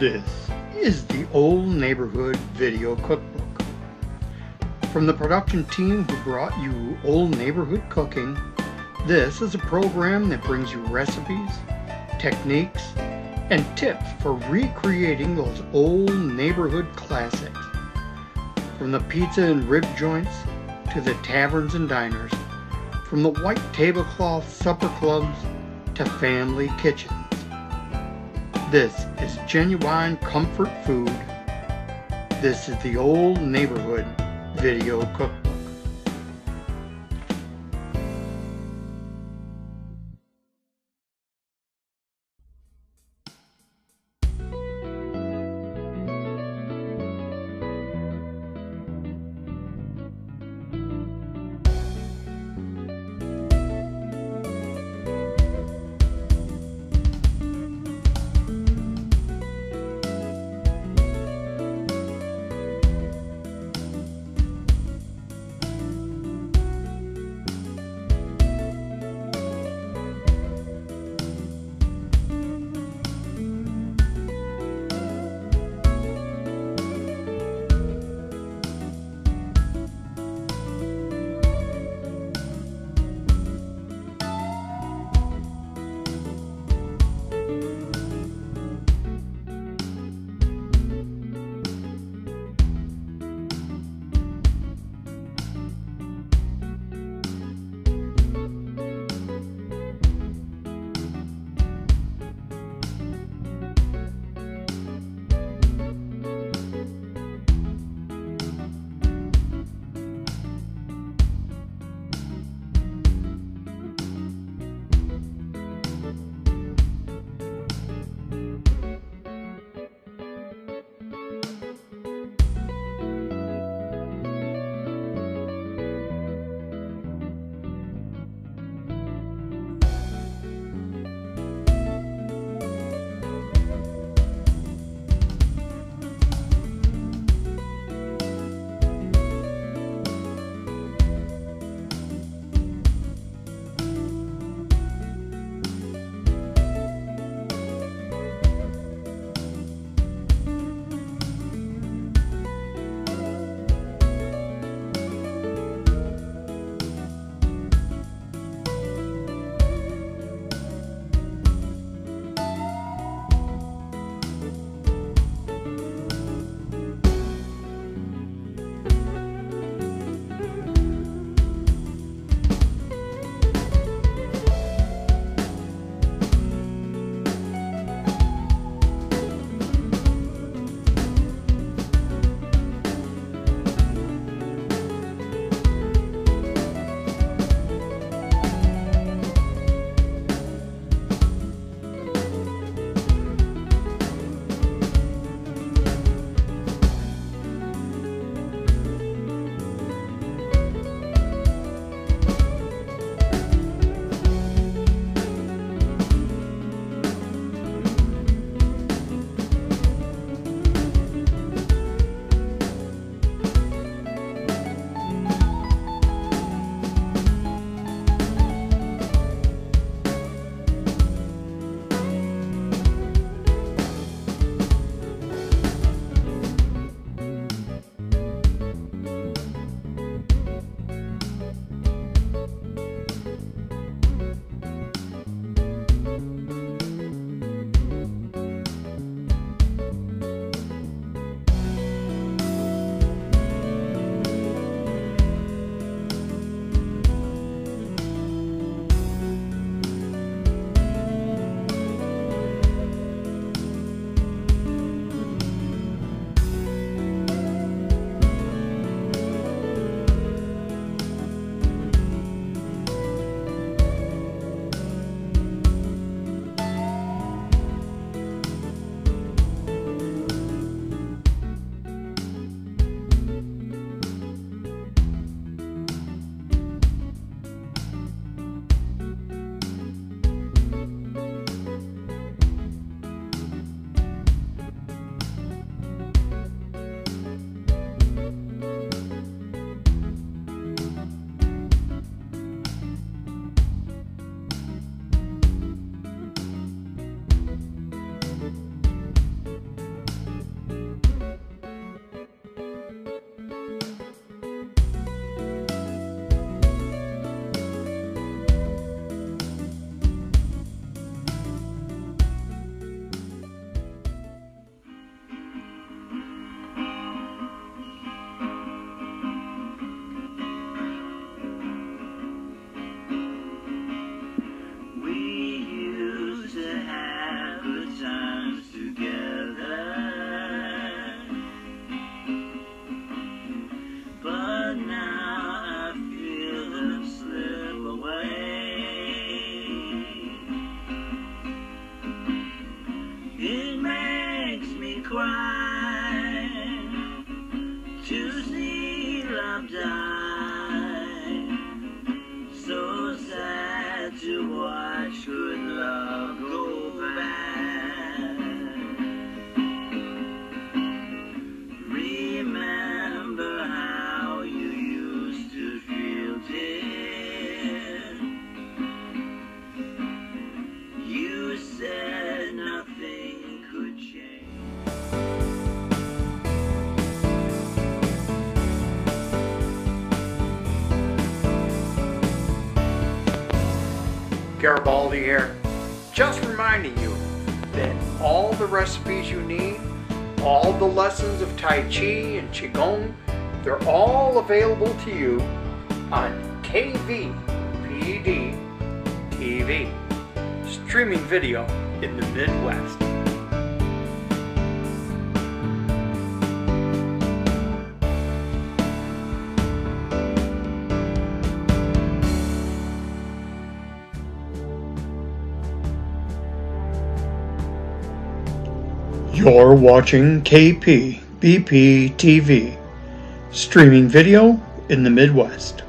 This is the Old Neighborhood Video Cookbook. From the production team who brought you Old Neighborhood Cooking, this is a program that brings you recipes, techniques, and tips for recreating those old neighborhood classics. From the pizza and rib joints to the taverns and diners, from the white tablecloth supper clubs to family kitchens. This is genuine comfort food. This is the Old Neighborhood Video Cookbook. sometimes so sad to watch good love go bad. Remember how you used to feel dear. You said nothing could change. Garibaldi here. Just reminding you that all the recipes you need, all the lessons of Tai Chi and Qigong, they're all available to you on KPBP TV, streaming video in the Midwest. You're watching KP BP TV, streaming video in the Midwest.